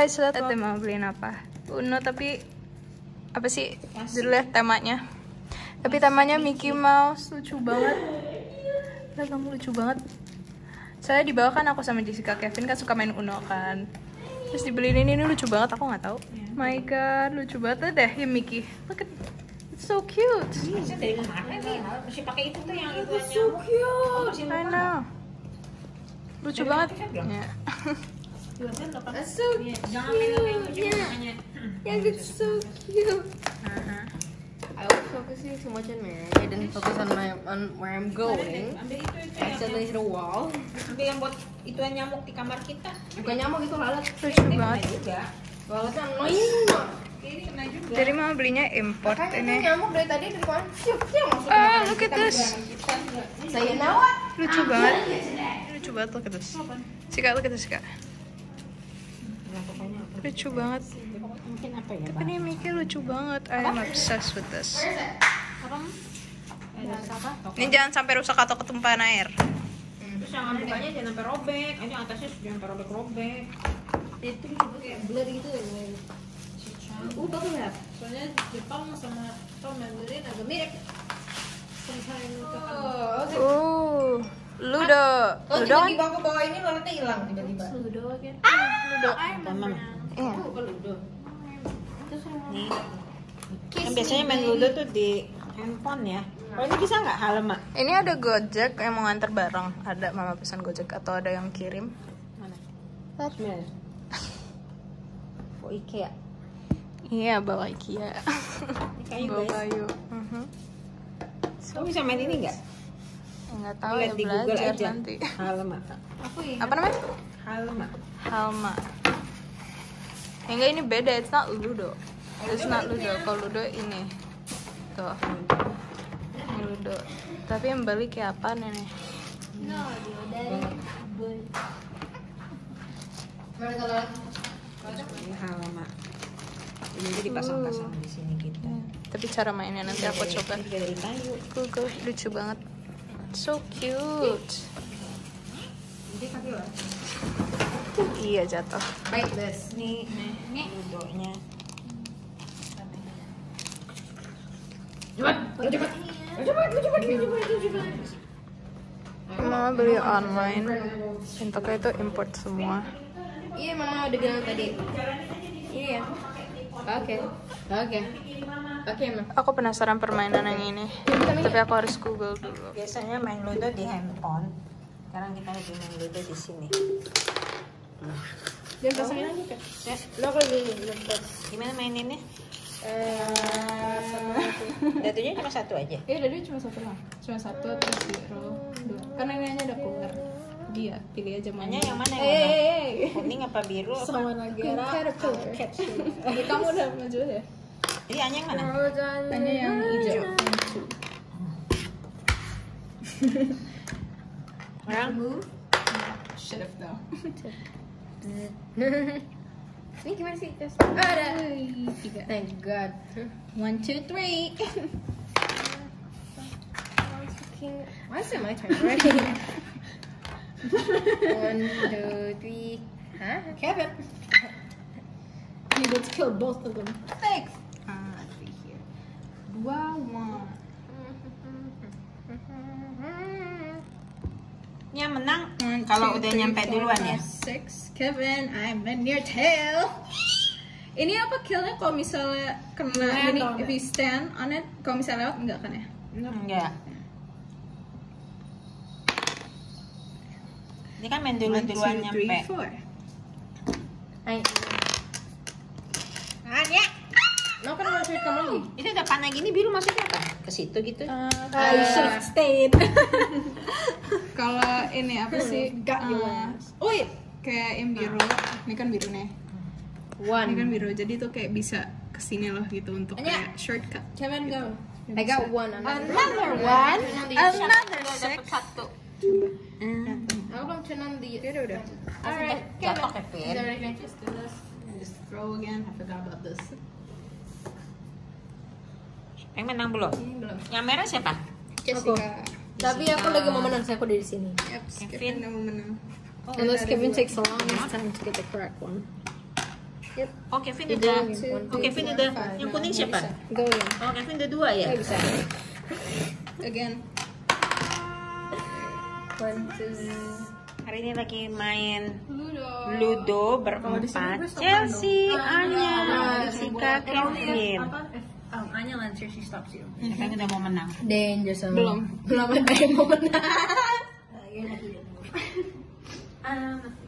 guys, lihat deh mau beliin apa. Uno tapi apa sih judulnya temanya? Tapi temanya Mickey Mouse lucu banget. Lihat kamu lucu banget. Saya di bawah kan aku sama Jessica Kevin kan suka main Uno kan. Terus dibeliin ini, ini lucu banget, aku nggak tahu. My God, lucu banget deh ya Mickey. Look at it's so cute. Bisa dari kemarin nih, masih pakai itu tuh yang itu So cute. I know. Lucu banget. That's so cute. Jangan makanya. Yeah, so cute. I was focusing so much on my I didn't focus on my on where I'm going. Ambil itu itu yang Accidentally hit a wall. ambil yang buat ituan nyamuk di kamar kita. Bukan nyamuk itu lalat. Lucu banget. Lalatnya annoying. Jadi mau belinya import Makanya ini. nyamuk dari tadi di depan. Siap, siap masuk. Ah, look at this. Saya nawa. Lucu banget. Lucu banget look at this. Sika, look at this, Kak. Lucu banget. Mungkin apa ya? Ini Mickey lucu banget. I am obsessed with this. Ini jangan sampai rusak atau ketumpahan air. Terus yang bukanya jangan sampai robek. Ini atasnya jangan sampai robek-robek. Itu juga kayak blur gitu. Uh, bagus ya. Soalnya Jepang sama Tom Mandarin agak mirip. Sometimes Oh, Ludo. Oh, kan? tiba-tiba ke bawah ini lalatnya hilang tiba-tiba. Ludo kan. Ludo. Mama. Iya. Oh, ludo. Nih. Kan biasanya main ludo tuh di handphone ya. Kalau ini bisa nggak halaman? Ini ada Gojek yang mau nganter barang. Ada mama pesan Gojek atau ada yang kirim? Mana? Bismillah. Oh IKEA. Iya, bawa IKEA. Ini kayu bawa guys. kayu. Mhm. Kamu bisa main ini nggak? Nggak tahu Lihat ya di Google belajar aja. nanti. Halaman. Apa namanya? Halaman. Halma. Ya enggak ini beda, it's not Ludo. It's not Ludo. Kalau Ludo ini. Tuh. Ini Ludo. Tapi yang balik kayak apa nih? Mana kalau Ini jadi dipasang-pasang di sini gitu. Tapi cara mainnya nanti aku coba. Ini juga dari kayu. Google lucu banget. So cute. Iya jatuh. bite this? Nih, nih, ludonya. Mama beli online. Toko itu import semua. Iya, mama udah bilang tadi. Iya. Oke. Oke. Oke, mama. Aku penasaran permainan yang ini. Tapi aku harus Google dulu. Biasanya main ludo di handphone. Sekarang kita lagi main ludo di sini. Jangan pasangin aja kan. Ya, lo kalau di lepas. Gimana maininnya? Eh, Datunya cuma satu aja. Iya, dari cuma satu lah. Cuma satu terus zero dua. Karena ini aja ada keluar. Dia pilih aja Hanya mana. yang mana yang Eh, warna? eh, eh. Kuning apa biru? Sama negara. Kamu udah maju ya? Jadi Anya yang mana? Hanya yang hijau. Orang Should have though. Ini gimana sih? Tes. Oh, ada. Tiga. Thank God. One, two, three. Why is it my turn already? One, two, three. Hah? Kevin. You let's kill both of them. One. Yang menang One, kalau two, udah three, nyampe four, duluan ya. Six. Kevin, I'm in your tail. Ini apa killnya kalau misalnya kena Stand ini if you stand on it, kalau misalnya lewat enggak kan ya? Enggak. Ini kan main two, three, nyampe. four. Ay, Anya, no kan mau cerita kamu lagi. itu udah panah gini biru maksudnya apa? Ke situ gitu? I should have stayed. Kalau ini apa sih? Uh, oh wait, kayak yang biru. Ini kan biru nih. Ini kan One. biru. Jadi tuh kayak bisa ke sini loh gitu untuk kayak shortcut. Kevin go. I got one. Another, Another one. Another six. Satu. Aku belum turn on the. Udah udah. Alright, jatuh Kevin. Just do this. Just throw again. I forgot about this. Yang menang belum? Belum. Yang merah siapa? Jessica. Tapi aku lagi mau menang, saya aku dari sini. Yep, Kevin yang mau menang. Unless Kevin takes the longest time to get the correct one. Oh Kevin udah. Oh Kevin udah. Yang kuning siapa? Go in. Oh Kevin udah dua ya. Bisa. Again. One, two. Hari ini lagi main Ludo. Ludo berempat. Chelsea, Anya, Sika, Kevin. Um, Anya lands here, she stops you. Kevin udah mau menang. Danger zone. Belum. Belum ada yang mau menang. Um,